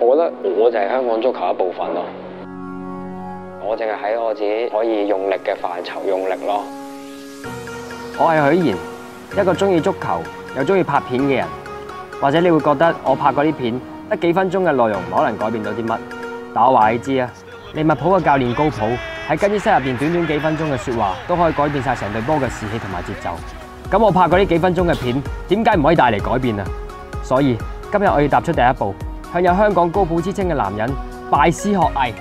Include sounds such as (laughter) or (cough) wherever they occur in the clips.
我覺得我就係香港足球一部分咯。我淨係喺我自己可以用力嘅範疇用力咯。我係許賢，一個中意足球又中意拍片嘅人。或者你會覺得我拍嗰啲片得幾分鐘嘅內容可能改變到啲乜，但我話你知啊，利物浦嘅教練高普喺更衣室入边短短幾分鐘嘅説話都可以改變晒成隊波嘅士氣同埋節奏。咁我拍嗰啲幾分鐘嘅片，點解唔可以帶嚟改變啊？所以今日我要踏出第一步，向有香港高普之稱嘅男人拜師學藝。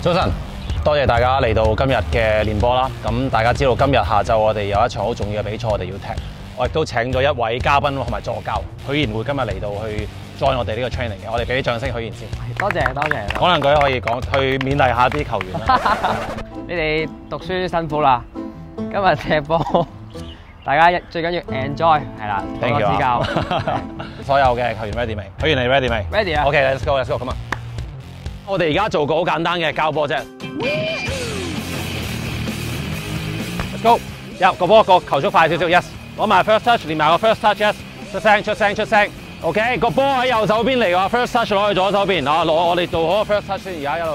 早晨，多謝大家嚟到今日嘅練波啦。咁大家知道今日下晝我哋有一場好重要嘅比賽，我哋要踢。我亦都請咗一位嘉賓同埋助教許賢會今日嚟到去 join 我哋呢個 training 嘅。我哋俾啲掌聲許賢先。多謝多謝。可能佢可以講去勉勵下啲球員啦。(laughs) (laughs) (laughs) 你哋讀書辛苦啦，今日踢波，大家最緊要 enjoy 係啦，多多指教。(laughs) 所有嘅球員 (laughs) ready 未？球員你 ready 未？ready 啊。OK，let's go，let's go，咁啊！我哋而家做個好簡單嘅交波啫。Let's go，入個波個球速快少少，yes。攞埋 first touch，連埋個 first touch，yes。出聲出聲出聲。OK，個波喺右手邊嚟㗎，first touch 攞去左手邊。啊，攞我哋做好個 first touch 先，而家一路。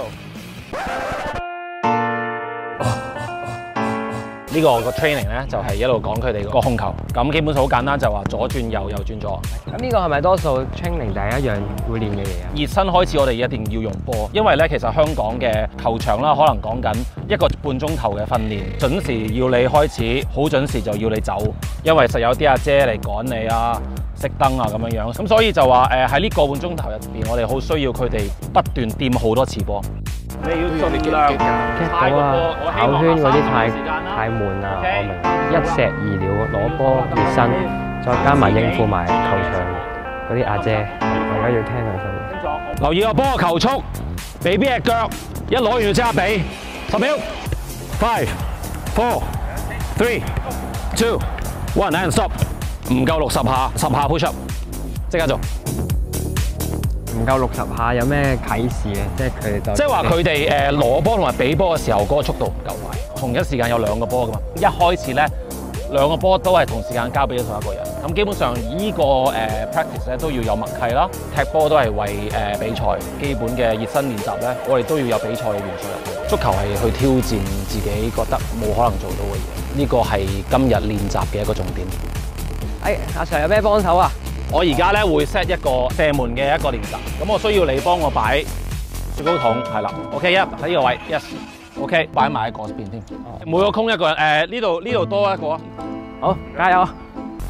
呢個個 training 咧就係一路講佢哋個控球，咁基本上好簡單，就話左轉右，右轉左。咁呢個係咪多數 training 第一樣會練嘅嘢啊？熱身開始我哋一定要用波，因為咧其實香港嘅球場啦，可能講緊一個半鐘頭嘅訓練，準時要你開始，好準時就要你走，因為實有啲阿姐嚟趕你啊、熄燈啊咁樣樣，咁所以就話誒喺呢個半鐘頭入邊，我哋好需要佢哋不斷掂好多次波。你要盡量踢到啊！跑圈嗰啲太太悶啦，我明。一石二鳥，攞波熱身，再加埋應付埋球場嗰啲阿姐，大家要聽佢分。留意個波球速，俾邊隻腳，一攞完就即刻俾。十秒，five、four、three、two、one and stop。唔夠六十下，十下 push up，即刻做。唔夠六十下有咩啟示嘅？即係佢哋就即係話佢哋誒攞波同埋俾波嘅時候，嗰個速度唔夠快。同一時間有兩個波噶嘛，一開始咧兩個波都係同時間交俾咗同一個人。咁基本上呢個誒 practice 咧都要有默契啦。踢波都係為誒比賽，基本嘅熱身練習咧，我哋都要有比賽嘅元素入去。足球係去挑戰自己覺得冇可能做到嘅嘢，呢個係今日練習嘅一個重點。誒，阿 Sir 有咩幫手啊？我而家咧會 set 一個射門嘅一個練習，咁我需要你幫我擺雪糕筒，係啦，OK 一喺呢個位，yes，OK 擺埋喺嗰邊添，每個空一個人，誒呢度呢度多一個啊，好加油！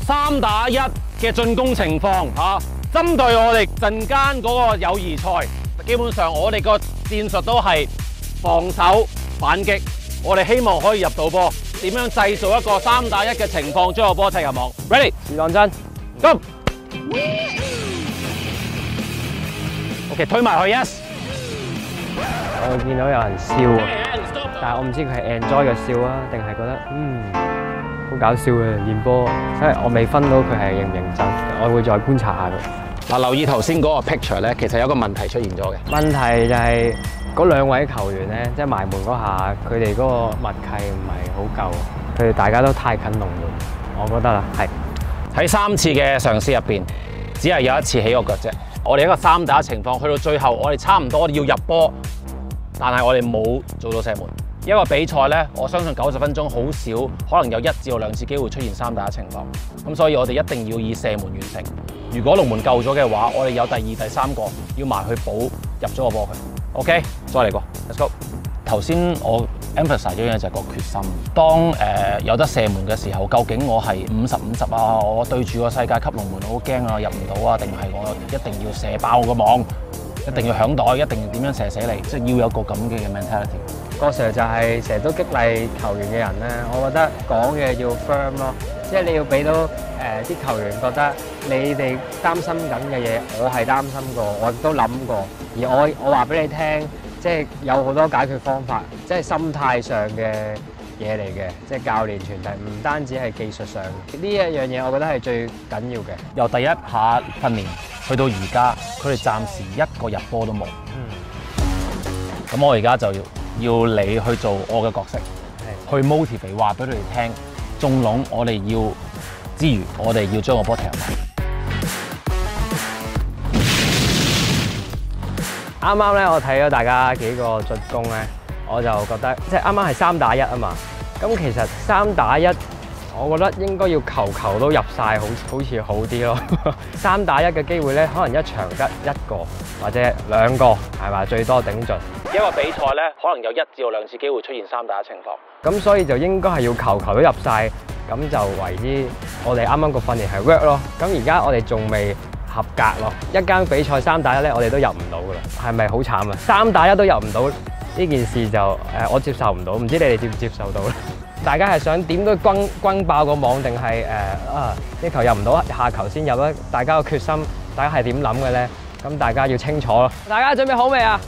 三打一嘅進攻情況嚇，針對我哋陣間嗰個友誼賽，基本上我哋個戰術都係防守反擊，我哋希望可以入到波，點樣製造一個三打一嘅情況，將個波踢入網，ready，試當真，go！OK，推埋去，yes。我見到有人笑啊，但係我唔知佢係 enjoy 嘅笑啊，定係覺得嗯好搞笑嘅練波，所以我未分到佢係認唔認真，我會再觀察下佢。嗱，留意頭先嗰個 picture 咧，其實有個問題出現咗嘅。問題就係嗰兩位球員咧，即係埋門嗰下，佢哋嗰個默契唔係好夠，佢哋大家都太近龍門，我覺得啦，係。喺三次嘅嘗試入邊，只係有一次起個腳啫。我哋一個三打情況，去到最後我哋差唔多要入波，但係我哋冇做到射門。一個比賽呢，我相信九十分鐘好少，可能有一至到兩次機會出現三打情況。咁所以我哋一定要以射門完成。如果龍門夠咗嘅話，我哋有第二、第三個要埋去補入咗個波佢。OK，再嚟過，Let's go。頭先我 emphasize 咗樣就係個決心。當誒、有得射門嘅時候，究竟我係五十五十啊？我對住個世界級龍門好驚啊，入唔到啊？定係我一定要射爆個網，一定要響袋，一定要點樣射死你？即係要有個咁嘅 mentality。個 Sir 就係成日都激勵球員嘅人咧，我覺得講嘅要 firm 咯，即係你要俾到誒啲、球員覺得你哋擔心緊嘅嘢，我係擔心過，我都諗過，而我我話俾你聽。即係有好多解決方法，即係心態上嘅嘢嚟嘅，即係教練傳遞，唔單止係技術上呢一樣嘢，我覺得係最緊要嘅。由第一下訓練去到而家，佢哋暫時一個入波都冇。嗯。咁我而家就要要你去做我嘅角色。去 motivate 話俾佢哋聽，中籠我哋要之餘，我哋要將個波踢入啱啱咧，我睇咗大家幾個進攻咧，我就覺得即係啱啱係三打一啊嘛。咁其實三打一，我覺得應該要球球都入晒，好好似好啲咯。(laughs) 三打一嘅機會咧，可能一場得一個或者兩個，係嘛？最多頂盡。因為比賽咧，可能有一至到兩次機會出現三打一情況。咁所以就應該係要球球都入晒，咁就為之我哋啱啱個訓練係 work 咯。咁而家我哋仲未合格咯，一間比賽三打一咧，我哋都入唔到噶啦，係咪好慘啊？三打一都入唔到呢件事就誒、我接受唔到，唔知你哋接唔接受到咧？(laughs) 大家係想點都轟轟爆個網，定係誒啊呢球入唔到，下球先入咧？大家個決心，大家係點諗嘅咧？咁大家要清楚咯。大家準備好未啊？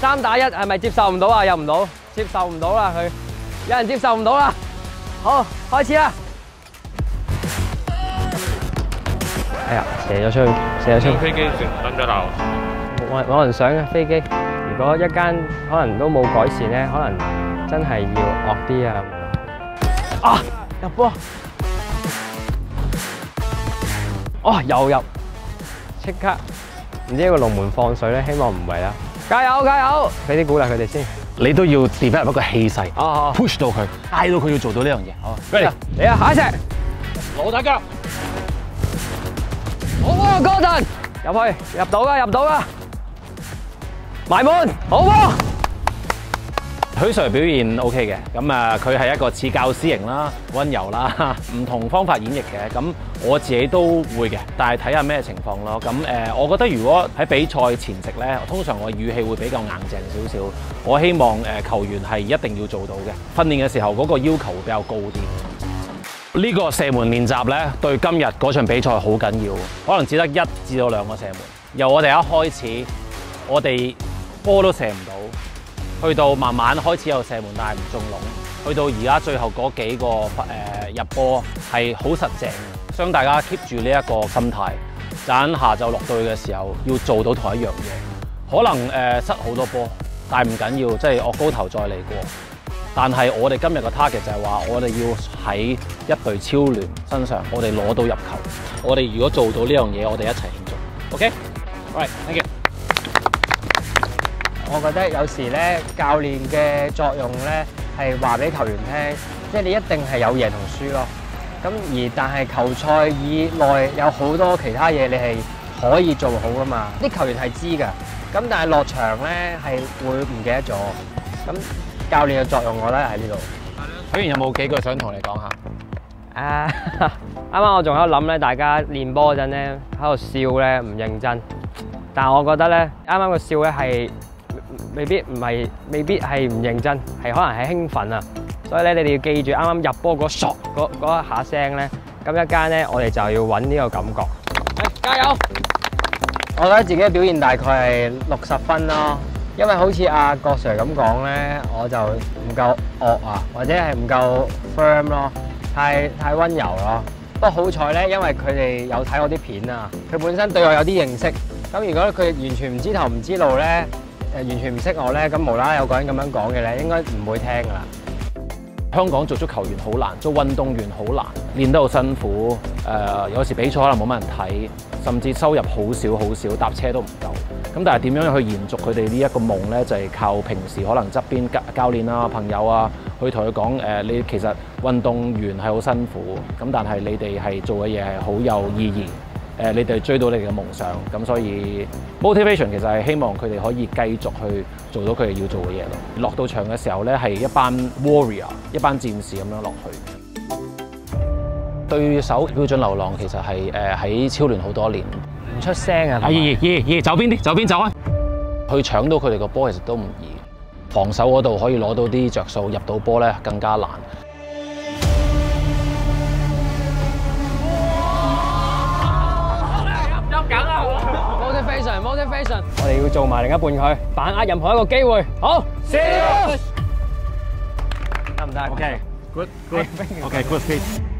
三打一係咪接受唔到啊？入唔到，接受唔到啦佢，有人接受唔到啦。好，開始啦！哎呀，射咗出去，射咗出去。飛機成登咗樓，冇冇人上嘅飛機。如果一間可能都冇改善咧，可能真係要惡啲啊！啊，入波！哦，又入，即刻唔知個龍門放水咧，希望唔係啦。加油加油！俾啲鼓勵佢哋先。你都要 develop 一個氣勢哦，push 到佢，嗌到佢要做到呢樣嘢。好，ready，嚟啊，下一隻，老大腳。好波，Gordon，入去，入到噶，入到噶，埋門，好波！許 Sir 表現 OK 嘅，咁啊佢係一個似教師型啦，温柔啦，(laughs) 唔同方法演繹嘅，咁我自己都會嘅，但係睇下咩情況咯。咁诶、我覺得如果喺比賽前夕咧，通常我語氣會比較硬淨少少。我希望诶、球員係一定要做到嘅，訓練嘅時候嗰個要求會比較高啲。呢個射門練習咧，對今日嗰場比賽好緊要，可能只得一至到兩個射門。由我哋一開始，我哋波都射唔到，去到慢慢開始有射門，但係唔中籠，去到而家最後嗰幾個、入波係好實淨嘅，想大家 keep 住呢一個心態，等下晝落到去嘅時候要做到同一樣嘢，可能誒、呃失好多波，但係唔緊要，即係惡高頭再嚟過。但係我哋今日嘅 target 就係話，我哋要喺一隊超聯身上，我哋攞到入球。我哋如果做到呢樣嘢，我哋一齊慶祝。OK，Right，thank you。我覺得有時咧，教練嘅作用咧係話俾球員聽，即係你一定係有贏同輸咯。咁而但係球賽以內有好多其他嘢你係可以做好噶嘛，啲球員係知㗎。咁但係落場咧係會唔記得咗。咁教練嘅作用，我覺得喺呢度。許賢有冇幾句想同你講下？啊！(laughs) 啱啱我仲喺度諗咧，大家練波嗰陣咧喺度笑咧唔認真，但係我覺得咧啱啱個笑咧係未必唔係，未必係唔認真，係可能係興奮啊！所以咧，你哋要記住啱啱入波嗰索嗰嗰一下聲咧，咁一間咧我哋就要揾呢個感覺。加油！我覺得自己嘅表現大概係六十分咯，因為好似阿郭 Sir 咁講咧，我就唔夠惡啊，或者係唔夠 firm 咯，太太温柔咯。不過好彩咧，因為佢哋有睇我啲片啊，佢本身對我有啲認識。咁如果佢完全唔知頭唔知路咧，誒完全唔識我咧，咁無啦啦有個人咁樣講嘅咧，應該唔會聽噶啦。香港做足球員好難，做運動員好難，練得好辛苦。誒、有時比賽可能冇乜人睇，甚至收入好少好少，搭車都唔夠。咁但係點樣去延續佢哋呢一個夢呢？就係、靠平時可能側邊教教練啊、朋友啊，去同佢講誒，你其實運動員係好辛苦，咁但係你哋係做嘅嘢係好有意義。誒、你哋追到你哋嘅夢想，咁所以 motivation 其實係希望佢哋可以繼續去做到佢哋要做嘅嘢咯。落到場嘅時候咧，係一班 warrior，一班戰士咁樣落去。對手標準流浪其實係誒喺超聯好多年，唔出聲啊！啊，咦咦咦，走邊啲？走邊走啊！去搶到佢哋個波其實都唔易，防守嗰度可以攞到啲着數，入到波咧更加難。我哋要做埋另一半佢，把握任何一個機會。好，試，得唔得 OK，good good，OK good speed。